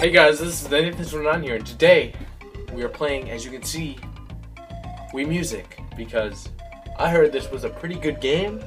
Hey guys, this is the Run On here, and today we are playing, as you can see, Wii Music because I heard this was a pretty good game.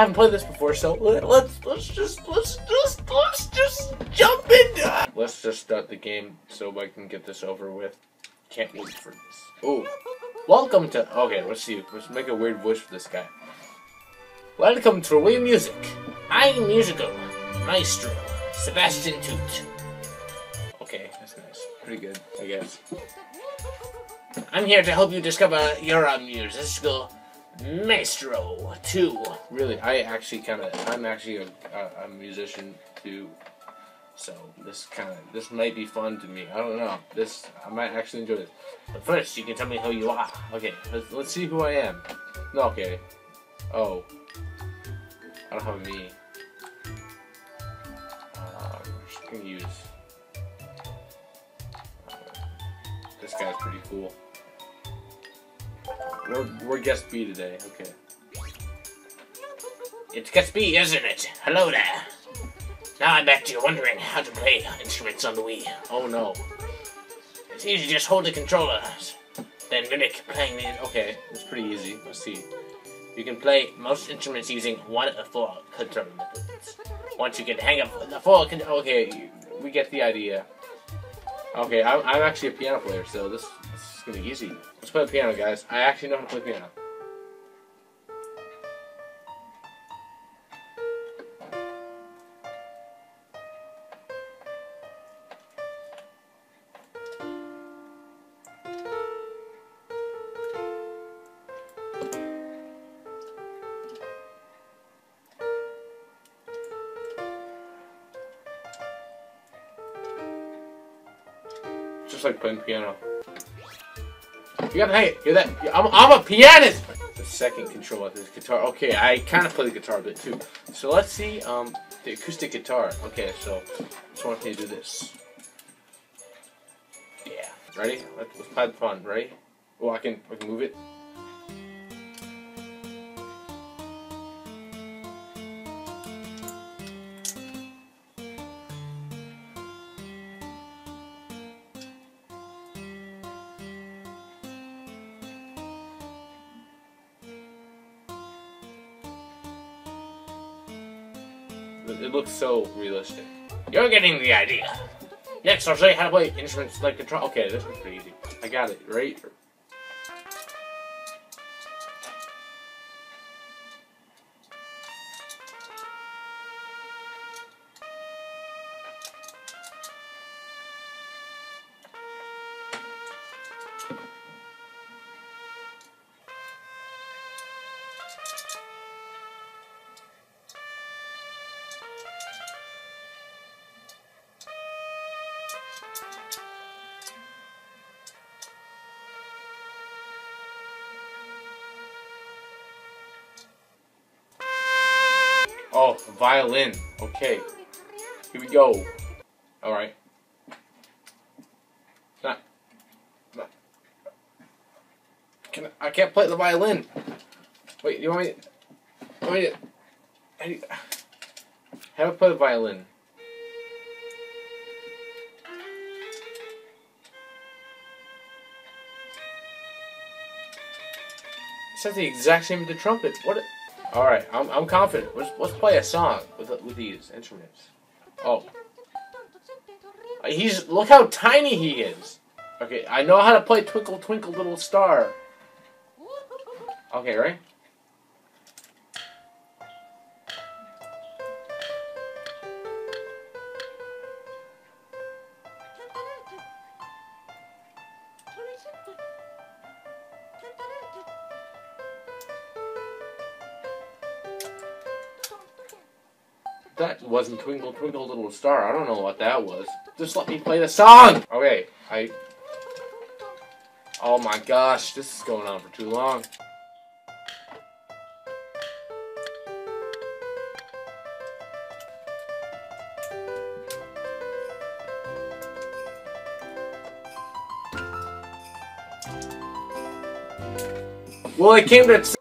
I haven't played this before, so let- let's let's just let's just let's just jump into. Let's just start the game so I can get this over with. Can't wait for this. Oh, welcome to. Okay, let's see. Let's make a weird voice for this guy. Welcome to Wii Music. I'm musical maestro Sebastian Toot. Okay, that's nice. Pretty good, I guess. I'm here to help you discover your own musical maestro too. Really, I actually kind of, I'm actually a, a, a musician too. So this kind of, this might be fun to me. I don't know. This, I might actually enjoy this. But first, you can tell me who you are. Okay, let's, let's see who I am. No, okay. Oh. I don't have a me. Uh, I'm just gonna use. Uh, this guy's pretty cool. We're, we're guest B today, okay. It's guest B, isn't it? Hello there. Now I bet you're wondering how to play instruments on the Wii. Oh no. It's easy, just hold the controllers. Then mimic playing the... Okay, it's pretty easy. Let's see. You can play most instruments using one of four control methods. Once you get the hang of the four... Con okay, we get the idea. Okay, I'm, I'm actually a piano player, so this, this is gonna be easy. Let's play the piano, guys. I actually know how to play piano. Just like playing piano. You gotta hang it. You're that. I'm, I'm a pianist. The second control method is guitar. Okay, I kind of play the guitar a bit too. So let's see. Um, the acoustic guitar. Okay, so just want me to do this. Yeah. Ready? Let's, let's play the fun. Ready? Oh, I can. I can move it. It looks so realistic. You're getting the idea. Next, I'll show you how to play instruments like guitar. Okay, this one's pretty easy. I got it, right? Oh, violin. Okay. Here we go. Alright. Not, not. Can I, I can't play the violin. Wait, you want me? You want me to? How how do I play the violin? It sounds the exact same as the trumpet. What? All right, I'm, I'm confident. Let's, let's play a song with with these instruments. Oh, he's look how tiny he is. Okay, I know how to play Twinkle Twinkle Little Star. Okay, right? That wasn't Twinkle Twinkle Little Star. I don't know what that was. Just let me play the song! Okay, I... Oh my gosh, this is going on for too long. Well, it came to...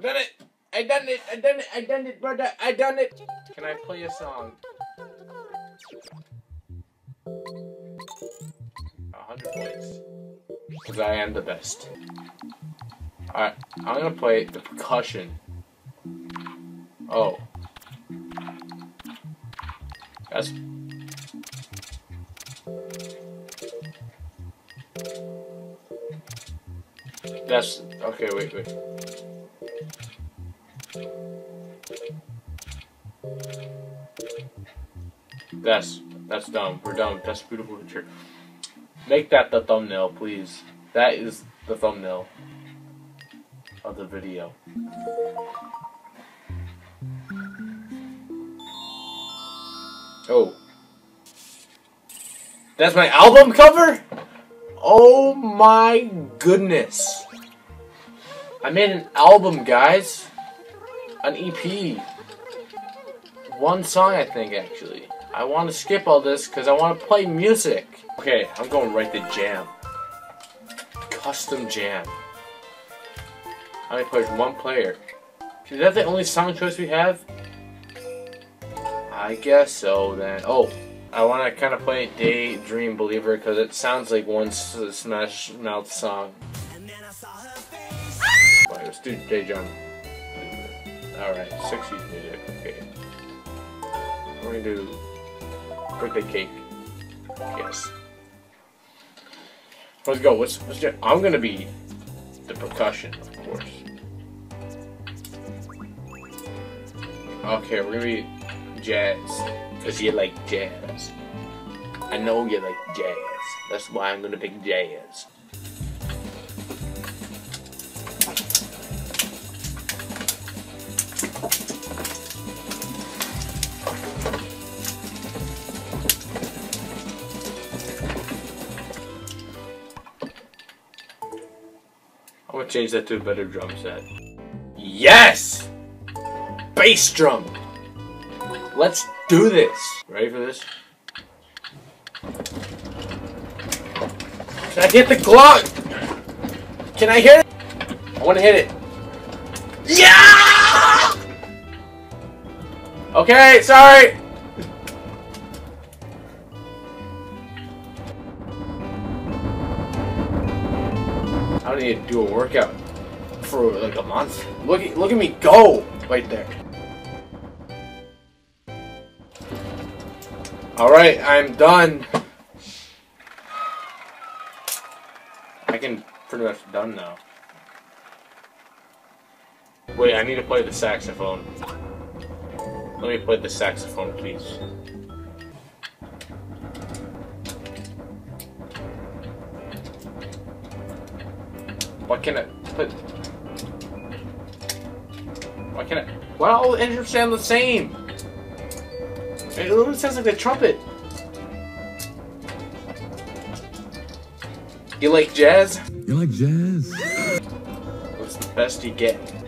I done it! I done it! I done it! I done it, brother! I done it! Can I play a song? A hundred points. Because I am the best. Alright, I'm gonna play the percussion. Oh. That's That's okay, wait, wait. That's that's dumb. We're done. That's a beautiful picture. Make that the thumbnail, please. That is the thumbnail of the video. Oh. That's my album cover? Oh my goodness. I made an album, guys. An EP. One song, I think, actually. I want to skip all this because I want to play music. Okay, I'm going right to jam. Custom jam. How many players? One player. Is that the only song choice we have? I guess so then. Oh, I want to kind of play Daydream Believer because it sounds like one Smash Mouth song. Alright, let's do Daydream. Alright, 60s music, okay. We're gonna do birthday cake. Yes. Let's go. What's your, I'm gonna be the percussion, of course. Okay, we're gonna be jazz. Cause you like jazz. I know you like jazz. That's why I'm gonna pick jazz. Change that to a better drum set. Yes! Bass drum! Let's do this! Ready for this? Can I hit the clock? Can I hit it? I wanna hit it. Yeah! Okay, sorry! I don't need to do a workout for like a month. Look at look at me go right there. All right, I'm done. I can pretty much done now. Wait, I need to play the saxophone. Let me play the saxophone, please. Why can't I put? Why can't I? Why all the instruments sound the same? It literally sounds like the trumpet. You like jazz? You like jazz? What's the best you get?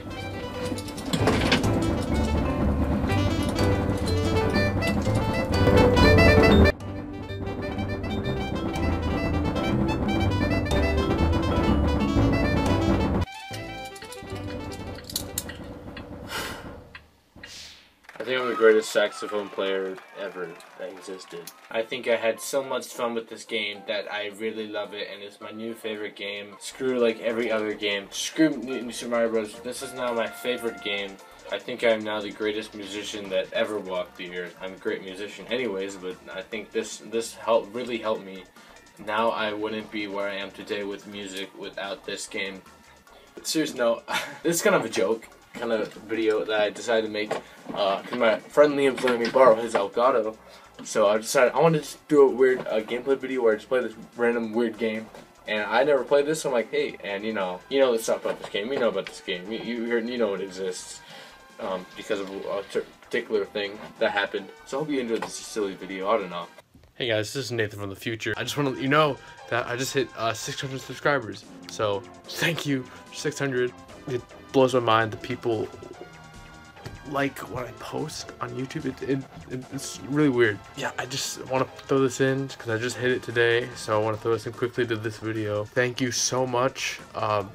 Greatest saxophone player ever that existed. I think I had so much fun with this game that I really love it and it's my new favorite game. Screw like every other game. Screw New Super Mario Bros. This is now my favorite game I think I'm now the greatest musician that ever walked the earth. I'm a great musician, anyways, but I think this this helped really helped me. Now I wouldn't be where I am today with music without this game. But serious note, this is kind of a joke, kind of video that I decided to make because uh, my friend Liam's letting me borrow his Elgato. So I decided I wanted to do a weird uh, gameplay video where I just play this random weird game. And I never played this, so I'm like, hey, and you know, you know the stuff about this game, you know about this game, you you, you know it exists um, because of a particular thing that happened. So I hope you enjoyed this silly video. I don't know. Hey guys, this is Nathan from the future. I just want to let you know that I just hit uh, 600 subscribers. So thank you, 600. It blows my mind that people like what I post on YouTube. It, it, it, it's really weird. Yeah, I just want to throw this in because I just hit it today. So I want to throw this in quickly to this video. Thank you so much. Um,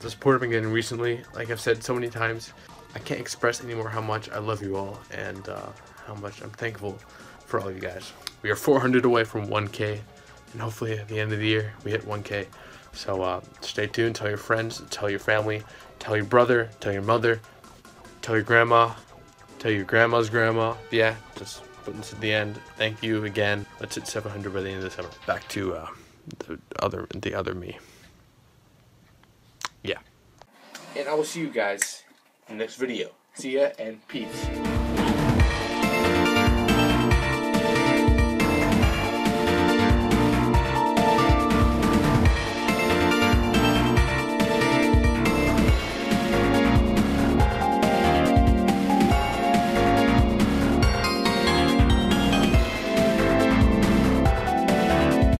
the support I've been getting recently, like I've said so many times, I can't express anymore how much I love you all and uh, how much I'm thankful for all of you guys. We are 400 away from 1K, and hopefully at the end of the year we hit 1K. So uh, stay tuned. Tell your friends, tell your family, tell your brother, tell your mother, tell your grandma, tell your grandma's grandma. Yeah, just putting this at the end. Thank you again. Let's hit 700 by the end of the summer. Back to uh, the other the other me. Yeah. And I will see you guys in the next video. See ya and peace.